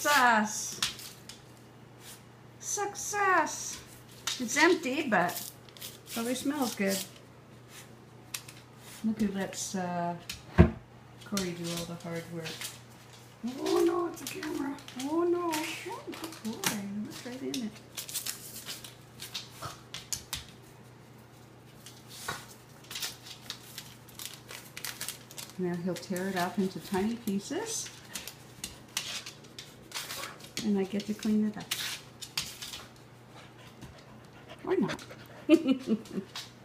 Success! Success. It's empty, but probably smells good. Look who lets uh, Cory do all the hard work. Oh no, it's a camera. Oh no. Oh, good boy. Look right in it. Now he'll tear it up into tiny pieces. And I get to clean it up. Or not.